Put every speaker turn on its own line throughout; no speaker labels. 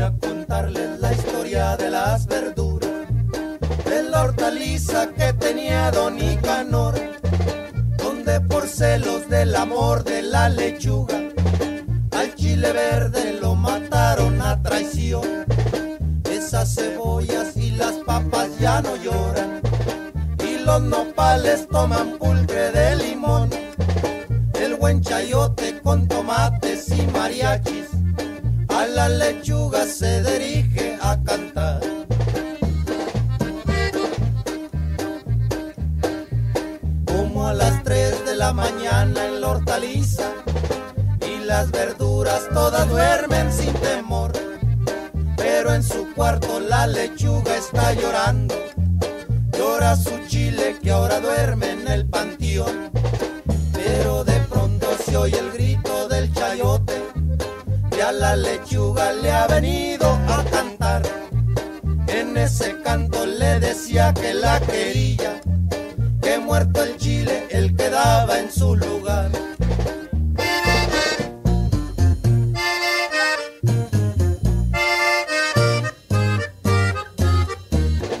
a contarles la historia de las verduras, de la hortaliza que tenía Don Icanor, donde por celos del amor de la lechuga, al chile verde lo mataron a traición. Esas cebollas y las papas ya no lloran, y los nopales toman pulque de limón, el buen chayote con tomates y mariachis, a la lechuga se dirige a cantar. Como a las 3 de la mañana en la hortaliza, y las verduras todas duermen sin temor. Pero en su cuarto la lechuga está llorando, llora su chile que a la lechuga le ha venido a cantar. En ese canto le decía que la quería, que muerto el chile él quedaba en su lugar.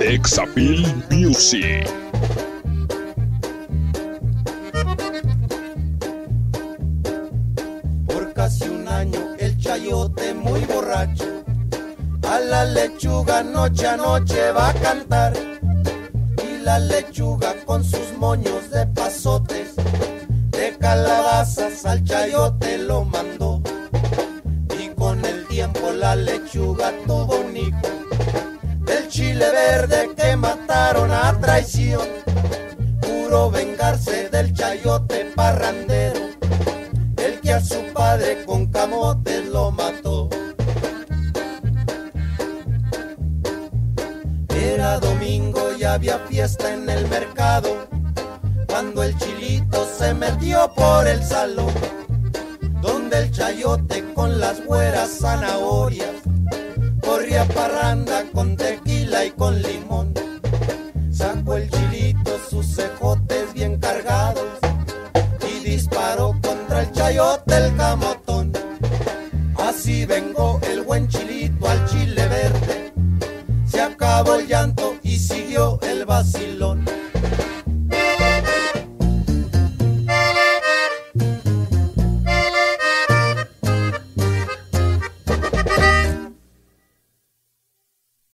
Exapil Music.
Casi un año el chayote muy borracho. A la lechuga noche a noche va a cantar. Y la lechuga con sus moños de pasotes de calabazas al chayote lo mandó. Y con el tiempo la lechuga tuvo un hijo del chile verde que mataron a traición. Puro vengarse su padre con camotes lo mató. Era domingo y había fiesta en el mercado, cuando el chilito se metió por el salón, donde el chayote con las güeras zanahorias corría parranda con tequila y con limón. Sacó el chilito sus cejotes bien cargados y disparó el chayote, el camotón. Así vengo el buen chilito al chile verde. Se acabó el llanto y siguió el vacilón.